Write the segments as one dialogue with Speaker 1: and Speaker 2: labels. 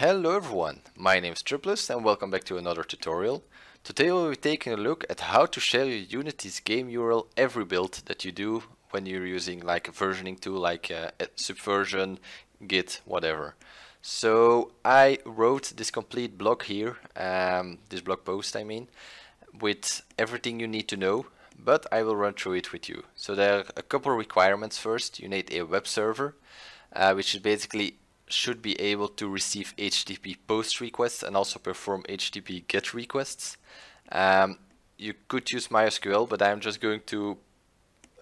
Speaker 1: Hello everyone, my name is Triplus and welcome back to another tutorial. Today we'll be taking a look at how to share your Unity's game URL every build that you do when you're using like a versioning tool like uh, Subversion, Git, whatever. So I wrote this complete blog here, um, this blog post I mean, with everything you need to know, but I will run through it with you. So there are a couple requirements first. You need a web server, uh, which is basically should be able to receive HTTP post requests and also perform HTTP GET requests. Um, you could use MySQL, but I'm just going to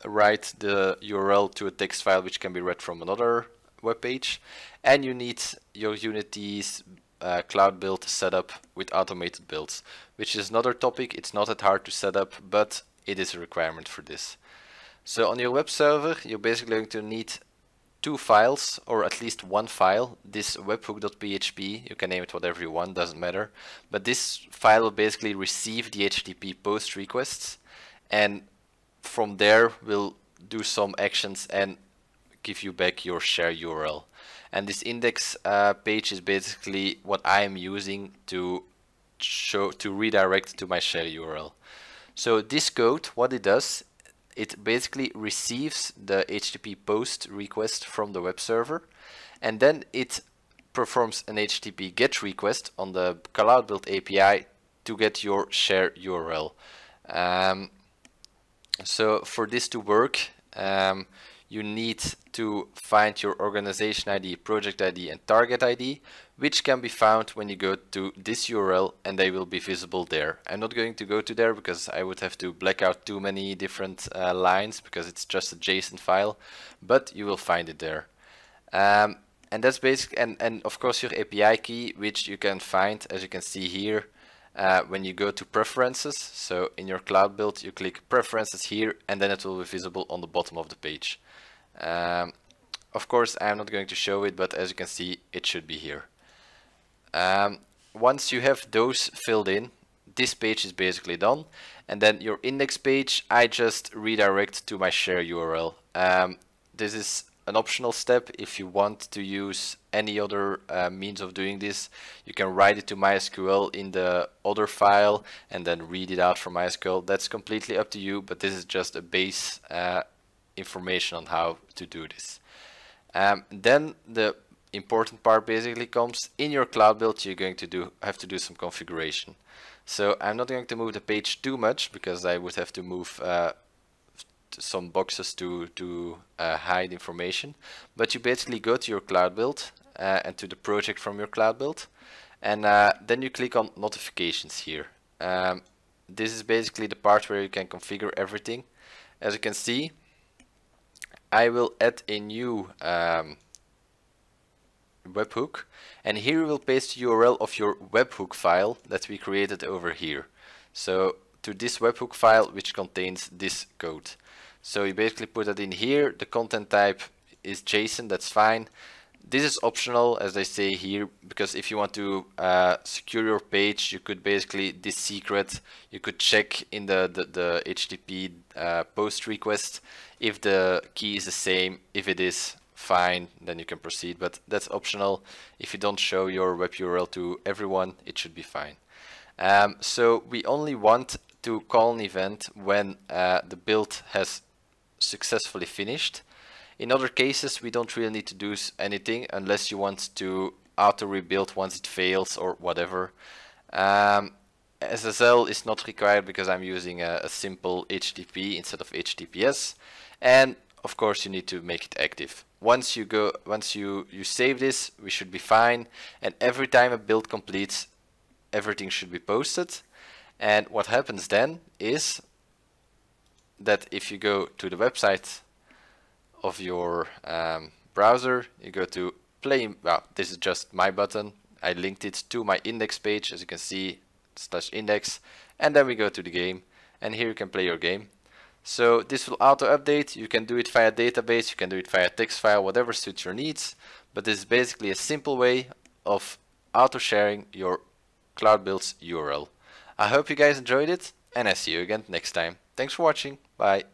Speaker 1: write the URL to a text file which can be read from another web page. And you need your Unity's uh, cloud build set up with automated builds, which is another topic. It's not that hard to set up, but it is a requirement for this. So on your web server, you're basically going to need two files or at least one file. This webhook.php you can name it whatever you want doesn't matter. But this file will basically receive the http post requests and from there we'll do some actions and give you back your share url and this index uh, page is basically what i am using to show to redirect to my share url so this code what it does it basically receives the HTTP post request from the web server and then it performs an HTTP GET request on the Cloud Build API to get your share URL. Um, so for this to work, um, you need to find your organization ID, project ID and target ID, which can be found when you go to this URL and they will be visible there. I'm not going to go to there because I would have to black out too many different uh, lines because it's just a JSON file, but you will find it there. Um, and that's basic, and, and of course your API key, which you can find, as you can see here, uh, when you go to preferences. So in your cloud build, you click preferences here, and then it will be visible on the bottom of the page. Um, of course, I'm not going to show it, but as you can see, it should be here. Um, once you have those filled in, this page is basically done. And then your index page, I just redirect to my share URL. Um, this is an optional step. If you want to use any other uh, means of doing this, you can write it to MySQL in the other file and then read it out from MySQL. That's completely up to you, but this is just a base uh, information on how to do this. Um, then the important part basically comes in your cloud build you're going to do have to do some configuration so I'm not going to move the page too much because I would have to move uh, some boxes to to uh, hide information but you basically go to your cloud build uh, and to the project from your cloud build and uh, then you click on notifications here um, this is basically the part where you can configure everything as you can see I will add a new um, webhook and here we will paste the URL of your webhook file that we created over here. So to this webhook file which contains this code. So you basically put that in here, the content type is JSON, that's fine. This is optional as I say here because if you want to uh, secure your page you could basically this secret you could check in the, the, the HTTP uh, post request if the key is the same if it is fine, then you can proceed, but that's optional. If you don't show your web URL to everyone, it should be fine. Um, so we only want to call an event when uh, the build has successfully finished. In other cases, we don't really need to do anything unless you want to auto rebuild once it fails or whatever. Um, SSL is not required because I'm using a, a simple HTTP instead of HTTPS. And of course you need to make it active. Once you go, once you, you save this, we should be fine. And every time a build completes, everything should be posted. And what happens then is that if you go to the website of your um, browser, you go to play, well, this is just my button. I linked it to my index page, as you can see, slash index. And then we go to the game. And here you can play your game. So this will auto update. You can do it via database, you can do it via text file, whatever suits your needs. But this is basically a simple way of auto sharing your Cloud Builds URL. I hope you guys enjoyed it and I see you again next time. Thanks for watching. Bye.